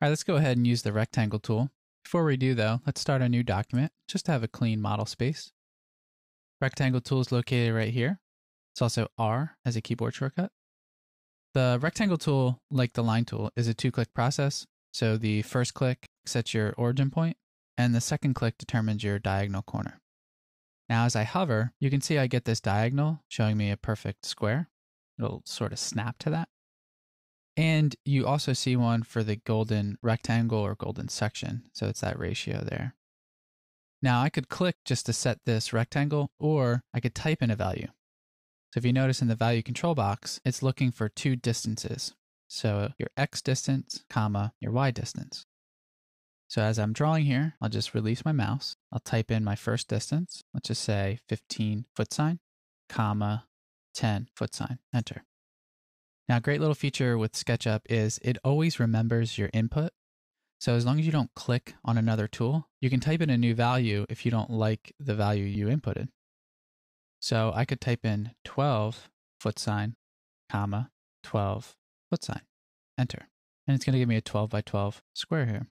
All right, let's go ahead and use the rectangle tool. Before we do though, let's start a new document just to have a clean model space. Rectangle tool is located right here. It's also R as a keyboard shortcut. The rectangle tool, like the line tool, is a two click process. So the first click sets your origin point, and the second click determines your diagonal corner. Now, as I hover, you can see I get this diagonal showing me a perfect square. It'll sort of snap to that. And you also see one for the golden rectangle or golden section. So it's that ratio there. Now I could click just to set this rectangle, or I could type in a value. So if you notice in the value control box, it's looking for two distances. So your x distance, comma, your y distance. So as I'm drawing here, I'll just release my mouse. I'll type in my first distance. Let's just say 15 foot sign, comma, 10 foot sign, enter. Now, a great little feature with SketchUp is it always remembers your input. So as long as you don't click on another tool, you can type in a new value if you don't like the value you inputted. So I could type in 12 foot sign, comma, 12 foot sign, enter. And it's going to give me a 12 by 12 square here.